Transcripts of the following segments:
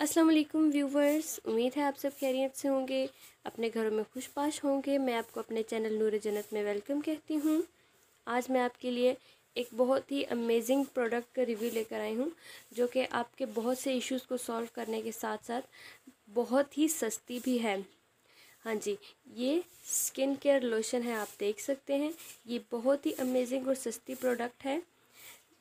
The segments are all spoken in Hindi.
अस्सलाम वालेकुम व्यूवर्स, उम्मीद है आप सब खैरियत से होंगे, अपने घरों में खुशपाश होंगे। मैं आपको अपने चैनल नूर जन्नत में वेलकम कहती हूँ। आज मैं आपके लिए एक बहुत ही अमेजिंग प्रोडक्ट का रिव्यू लेकर आई हूँ, जो कि आपके बहुत से इश्यूज़ को सॉल्व करने के साथ साथ बहुत ही सस्ती भी है। हाँ जी, ये स्किन केयर लोशन है, आप देख सकते हैं। ये बहुत ही अमेजिंग और सस्ती प्रोडक्ट है।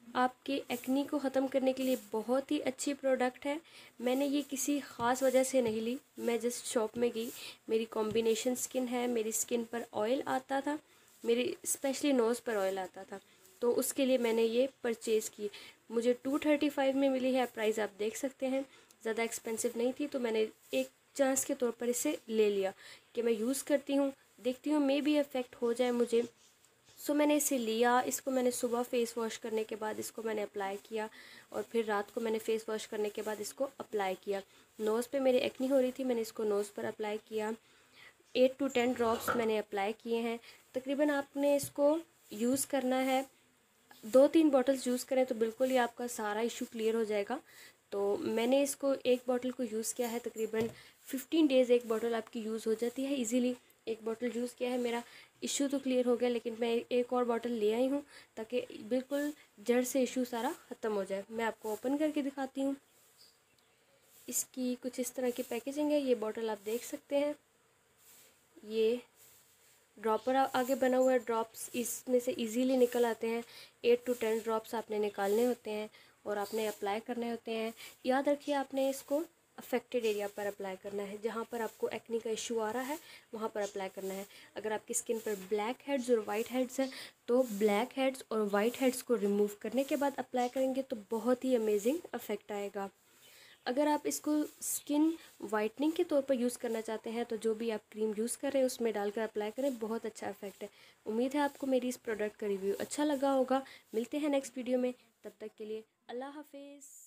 आपके एक्नी को ख़त्म करने के लिए बहुत ही अच्छी प्रोडक्ट है। मैंने ये किसी ख़ास वजह से नहीं ली। मैं जस्ट शॉप में गई। मेरी कॉम्बिनेशन स्किन है। मेरी स्किन पर ऑयल आता था। मेरी स्पेशली नोज़ पर ऑयल आता था। तो उसके लिए मैंने ये परचेज़ की। मुझे टू थर्टी फाइव में मिली है। प्राइस आप देख सकते हैं। ज़्यादा एक्सपेंसिव नहीं थी तो मैंने एक चांस के तौर पर इसे ले लिया कि मैं यूज़ करती हूँ। देखती हूँ मे भी इफ़ेक्ट हो जाए मुझे। सो मैंने इसे लिया। इसको मैंने सुबह फ़ेस वॉश करने के बाद इसको मैंने अप्लाई किया और फिर रात को मैंने फ़ेस वॉश करने के बाद इसको अप्लाई किया। नोज़ पे मेरी एक्नी हो रही थी, मैंने इसको नोज़ पर अप्लाई किया। एट टू टेन ड्रॉप्स मैंने अप्लाई किए हैं। तकरीबन आपने इसको यूज़ करना है। दो तीन बॉटल्स यूज़ करें तो बिल्कुल ही आपका सारा इशू क्लियर हो जाएगा। तो मैंने इसको एक बॉटल को यूज़ किया है, तकरीबन फिफ्टीन डेज़ एक बॉटल आपकी यूज़ हो जाती है इजीली एक बॉटल यूज़ किया है, मेरा इशू तो क्लियर हो गया, लेकिन मैं एक और बॉटल ले आई हूँ, ताकि बिल्कुल जड़ से इशू सारा ख़त्म हो जाए। मैं आपको ओपन करके दिखाती हूँ। इसकी कुछ इस तरह की पैकेजिंग है। ये बॉटल आप देख सकते हैं। ये ड्रॉपर आगे बना हुआ है। ड्रॉप्स इसमें से इजीली निकल आते हैं। एट टू टेन ड्रॉप्स आपने निकालने होते हैं और आपने अप्लाई करने होते हैं। याद रखिए आपने इसको अफेक्टेड एरिया पर अप्लाई करना है। जहाँ पर आपको एक्नी का इशू आ रहा है, वहाँ पर अप्लाई करना है। अगर आपकी स्किन पर ब्लैक हेड्स और वाइट हेड्स हैं तो ब्लैक हेड्स और वाइट हेड्स को रिमूव करने के बाद अप्लाई करेंगे तो बहुत ही अमेजिंग इफ़ेक्ट आएगा। अगर आप इसको स्किन वाइटनिंग के तौर पर यूज़ करना चाहते हैं तो जो भी आप क्रीम यूज़ कर रहे हैं, उसमें डालकर अप्लाई करें। बहुत अच्छा इफ़ेक्ट है। उम्मीद है आपको मेरी इस प्रोडक्ट का रिव्यू अच्छा लगा होगा। मिलते हैं नेक्स्ट वीडियो में। तब तक के लिए अल्लाह हाफिज़।